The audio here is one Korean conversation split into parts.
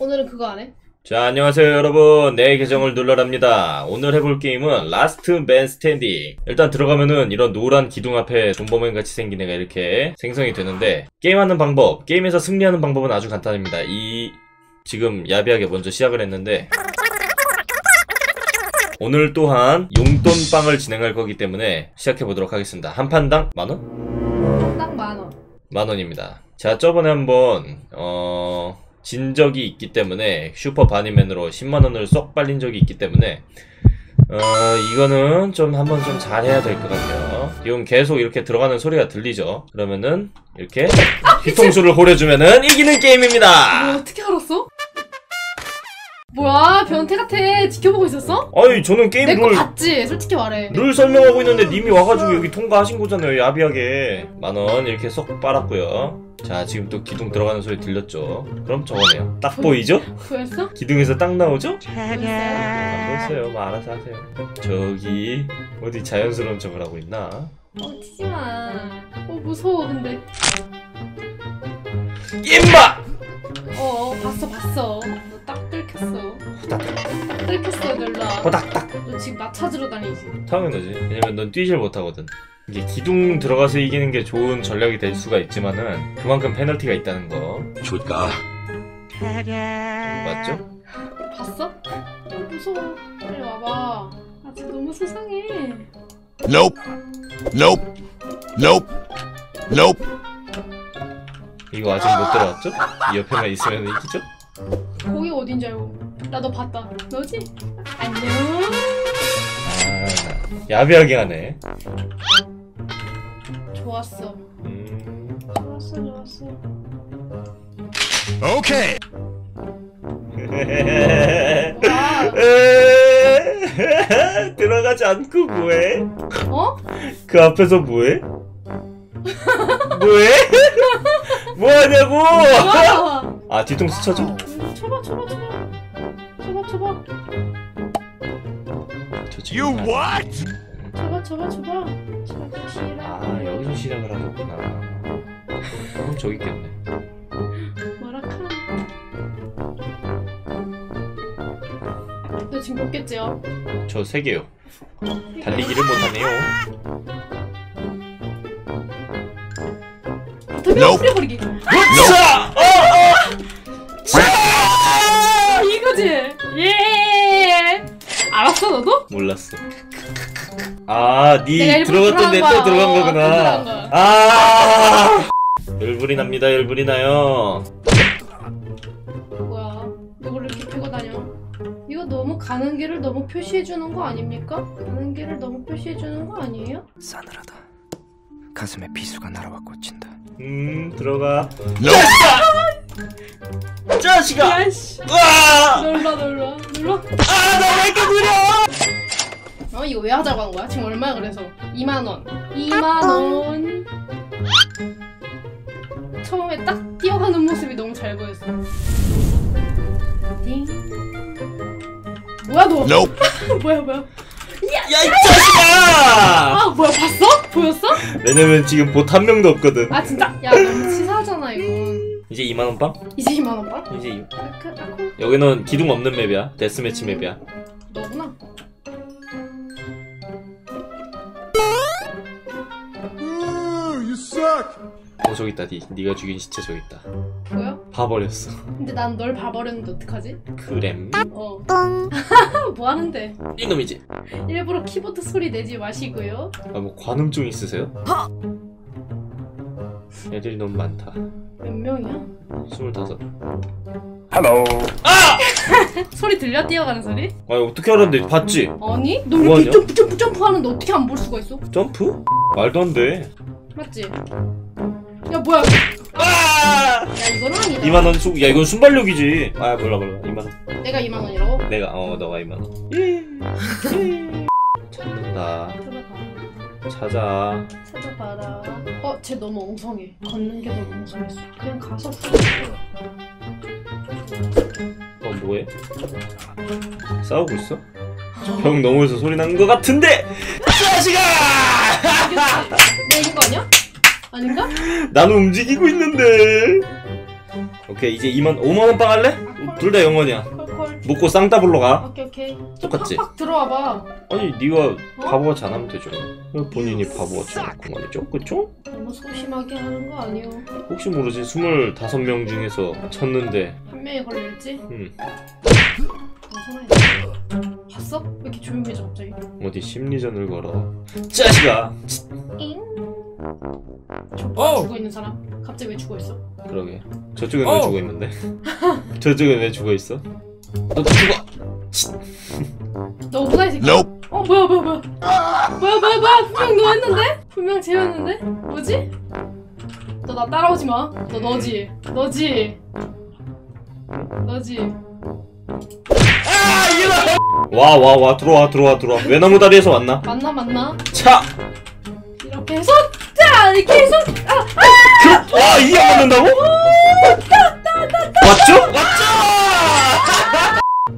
오늘은 그거 안 해? 자, 안녕하세요, 여러분. 내 계정을 눌러랍니다. 오늘 해볼 게임은 Last Man Standing. 일단 들어가면은 이런 노란 기둥 앞에 Bomberman 같이 생긴 애가 이렇게 생성이 되는데, 게임하는 방법, 게임에서 승리하는 방법은 아주 간단합니다. 이, 지금 야비하게 먼저 시작을 했는데, 오늘 또한 용돈빵을 진행할 거기 때문에 시작해보도록 하겠습니다. 한 판당 만원? 딱 만원. 만원입니다. 제가 저번에 한번, 어, 진 적이 있기 때문에 슈퍼 바니맨으로 10만원을 쏙 빨린 적이 있기 때문에 어, 이거는 좀 한번 좀 잘해야 될 것 같아요. 지금 계속 이렇게 들어가는 소리가 들리죠? 그러면은 이렇게 뒤통수를 호려주면은 이기는 게임입니다! 뭐 어떻게 알았어? 뭐야 변태 같아. 지켜보고 있었어? 아니 저는 게임 내 거 룰, 봤지? 솔직히 말해. 룰 설명하고 있는데 님이 와가지고 여기 통과하신 거잖아요 야비하게 만원 이렇게 쏙 빨았고요 자 지금 또 기둥 들어가는 소리 들렸죠? 그럼 저거네요 딱 보이죠? 보였어? 기둥에서 딱 나오죠? 보였어요? 안 보였어요. 뭐 알아서 하세요. 저기 어디 자연스러운 척을 하고 있나? 어 치지 마. 어 무서워 근데. 임마! 어, 어 봤어 봤어. 들켰어 놀라. 호닥닥. 너 지금 나 찾으러 다니지? 당연하지. 왜냐면 넌 뛰질 못하거든. 이게 기둥 들어가서 이기는 게 좋은 전략이 될 수가 있지만은 그만큼 페널티가 있다는 거 줄까? 맞죠? 봤어? 어, 무서워. 빨리 와봐. 아 진짜 너무 수상해. Nope. Nope. Nope. Nope. 이거 아직 못 들어왔죠? 이 옆에만 있으면 이기죠? 거기가 어딘지 알고. 나 너 봤다. 너지? 안녕. 아 야비하게 하네. 좋았어. 음... 좋았어 좋았어. 와. 들어가지 않고 뭐해? 어? 그 앞에서 뭐해? 뭐해? 뭐하냐고? 와. 아 뒤통수 쳐줘? 음, 쳐봐 쳐봐 쳐봐. 쳐봐 You what? 쳐봐 쳐봐 쳐봐. 아 여기서 시작을 하셨구나 그럼 저기 있겠네 마라칸. 너 지금 몇 개째야? 저세 개요 달리기를 못하네요 더명 Nope. 뿌려버리기. 자! 아, 몰랐어 아, 일부러 들어갔던데 들어간 또. 들어간 어, 또 거구나. 아 열불이 납니다 열불이 나요 뭐야? 이걸 이렇게 패고 다녀? 이거 너무 가는 길을 너무 표시해 주는 거 아닙니까? 가는 길을 너무 표시해 주는 거 아니에요? 싸늘하다. 가슴에 비수가 날아와 꽂힌다. 음 들어가. 자식아 야씨. 놀라 놀라 놀라. 아 나 왜 이렇게 느려 어 이거 왜 하자고 한 거야? 지금 얼마야 그래서? 2만 원. 2만 원. 처음에 딱 뛰어가는 모습이 너무 잘 보였어. 띵. 뭐야 너? Nope. 뭐야 뭐야? 야 이 자식아 아 뭐야 봤어? 보였어? 왜냐면 지금 봇 한 명도 없거든 아 진짜 야 너무 치사하잖아 이건. 이제 2만원 빵? 이제 2만 원 봐? 이제 이- 아크 아쿠 여기는 기둥 없는 맵이야 데스매치 맵이야 너구나. 어 저기 있다 니, 니가 죽인 시체 저기 있다 보여? 봐버렸어 근데 난 널 봐버렸는데 어떡하지? 그램 어. 뭐 하는데? 이놈이지 일부러 키보드 소리 내지 마시고요. 아 뭐 관음증 있으세요? 애들이 너무 많다 몇 명이야? 스물다섯 Hello. 소리 들려? 뛰어가는 소리? 아니 어떻게 알았는데 봤지? 아니? 너 뭐하냐? 이렇게 점프 점프 점프 하는데 어떻게 안 볼 수가 있어? 점프? 말도 안돼 맞지? 야 뭐야? 아! 야 이건 아니다. 2만원 수, 야 이건 순발력이지 아 몰라 몰라 2만 원 내가 2만 원이라고? 내가 어 너가 2만원 예. 예. 찾는다 찾아봐. 찾아 찾아봐라. 어, 쟤 너무 엉성해. 걷는 게 너무 엉성했어. 그냥 가서 어 뭐해? 싸우고 있어? 벽 너머에서 소리 나는 것 같은데! 자식아! 내 이거 아니야? 아닌가? 나는 움직이고 있는데 오케이 이제 2만 5만 원 빵 할래? 둘 다 영원이야. 콜콜. 먹고 쌍따블로 가. 오케이 오케이. 좀 똑같지? 팍팍 들어와봐. 아니 네가 바보같이 안 하면 되죠. 왜 본인이 바보같이 해놓고 말이죠. 그쵸? 너무 소심하게 하는 거 아니오? 혹시 모르지 25명 중에서 쳤는데 한 명이 걸릴지? 음. 봤어? 왜 이렇게 조용해져 갑자기? 어디 심리전을 걸어. 짜식아. 잉? 저 어우. 죽어 있는 사람? 갑자기 왜 죽어 있어? 그러게. 저쪽엔 왜 어. 죽어 있는데? 저쪽엔 왜 죽어 있어? 너도 죽어. 너 오구나 이 새끼. Nope. 어 뭐야 뭐야 뭐야. 뭐야 뭐야 뭐야 분명 너였는데? 분명 쟤였는데? 뭐지? 너 나 따라오지 마. 너 너지. 너지. 너지. 와 와 와 들어와 들어와 들어와. 외나무 다리에서 왔나? 맞나 맞나? 차. 이렇게 해서 자 이렇게 해서 아 그, 와 이게 안 맞는다고? 맞죠? 맞죠?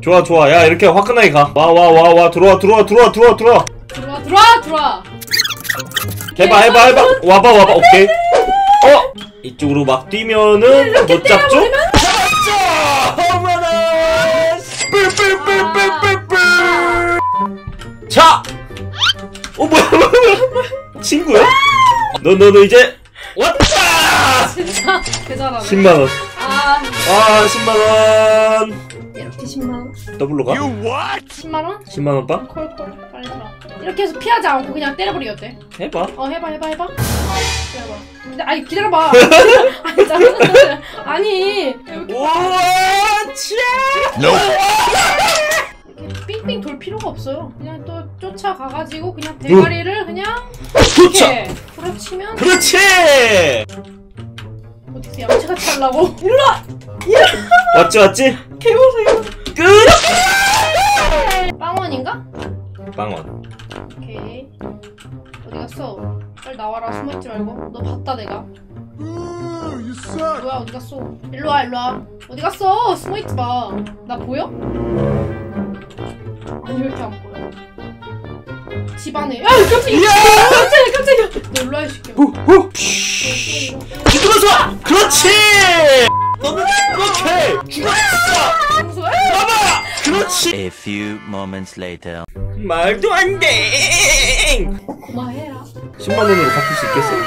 좋아 좋아 야 이렇게 화끈하게 가. 와 와 와 와 들어와 들어와 들어와 들어와 들어와. 들어와 들어와 들어와. 해봐 해봐 해봐 와봐 와봐 오케이 어 이쪽으로 막 뛰면은 못 잡죠? 자! 어 뭐야 친구야? 너 너 너 이제 왔다! 진짜 개 잘하네. 10만원 아 아 10만원 이렇게 10만 원. 더블로 가? You what? 10만 원? 10만원 빵? 콜콜 빨리 들어. 이렇게 해서 피하지 않고 그냥 때려버리기 어때? 해봐 어 해봐 해봐 해봐. 기다려봐. 근데 아니 기다려봐. 아니 짜증나. 아니 이렇게 우 삥삥 돌 필요가 없어요. 그냥 또 쫓아가가지고 그냥 대가리를 그냥! 이렇게 부러치면 그렇지! 어떻게 양치같이 하려고? 일로 와! 왔지 왔지? 개무서워. 끝! 빵원인가? 빵원 오케이. 어디 갔어? 빨리 나와라. 숨어있지 말고. 너 봤다 내가. 뭐야 어디 갔어? 일로 와 일로 와. 어디 갔어? 숨어 있지 마. 나 보여? 아니 왜 이렇게 안 보여? 집안에. 야 깜짝이야. 깜짝이야 깜짝이야. 와이 새끼야. 후! 뒤돌아서! 그렇지! 너는 그렇게! 죽었어! 무서워. 봐봐! 그렇지! A few moments later. 말도 안 돼! 고마해라. 10만 원으로 바꿀 수 있겠어?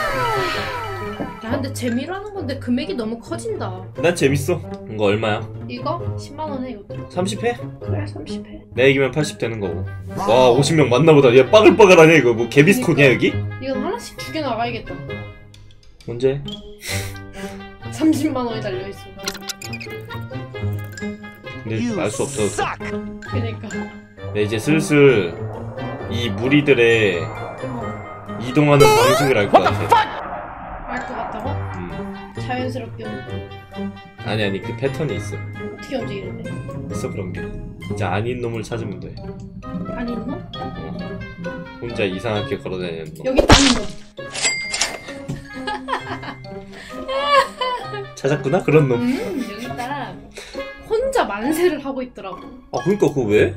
야 근데 재미라는 건데 금액이 너무 커진다. 난 재밌어. 이거 얼마야? 이거 10만 원에 이것도. 30회? 그래 30회. 내 이기면 80 되는 거고. 와, 50명 맞나 보다. 얘 빠글빠글하냐, 이거. 뭐, 개비스콘이야, 여기? 이건 하나씩 죽여 나가야겠다. 언제? 30만 원이 달려 있어. 근데 알 수 없어. 그러니까. 네, 이제 슬슬 이 무리들의 어, 이동하는 방식을 알 것 같아. 자연스럽게 오는 아니 아니 그 패턴이 있어. 어떻게 움직이는데? 있어 그런 게. 진짜 아닌 놈을 찾으면 돼. 아니 있나? 어. 혼자 이상하게 걸어다니는 놈. 여기 있다 있는 찾았구나 그런 놈음 여기 있다. 혼자 만세를 하고 있더라고. 아, 그러니까 그거 왜?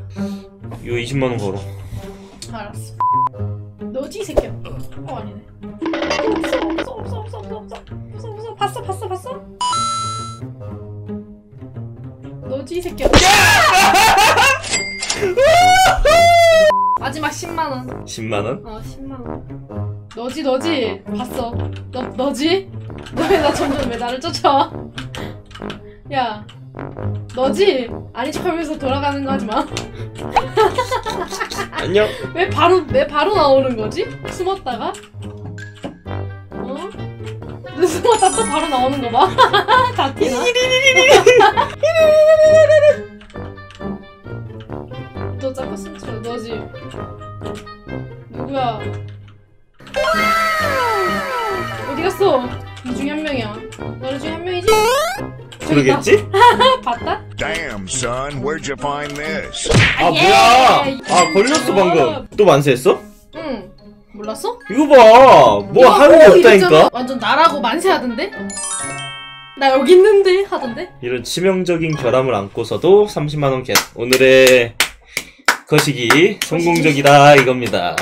이거 20만 원 걸어. 알았어. 너지 이 새끼야. 어 아니네. 없어 없어 없어 없어 없어 없어 봤어 봤어? 너지 이 새끼야. 마지막 10만 원. 10만원? 어 10만 원. 너지 너지 봤어. 너 너지? 너 왜 나 점점 왜 나를 쫓아와? 야. 너지? 아니 척하면서 돌아가는 거 하지 마. 안녕. 왜 바로 왜 바로 나오는 거지? 숨었다가? 어? 숨었다 또 바로 나오는 거 봐. 다 티나. 너 자꾸 숨쳐 너지? 누구야? 어디 갔어? 이 중에 한 명이야. 너네 중에 한 명이지? 그러겠지? 봤다? Damn, son, where'd you find this? 아, 예! 뭐야! 아, 걸렸어, 방금. 또 만세했어? 응. 몰랐어? 이거 봐! 뭐 하는 게 보고 없다니까? 완전 나라고 만세하던데? 나 여기 있는데 하던데? 이런 치명적인 결함을 안고서도 30만원 겟. 오늘의 거시기 성공적이다 이겁니다.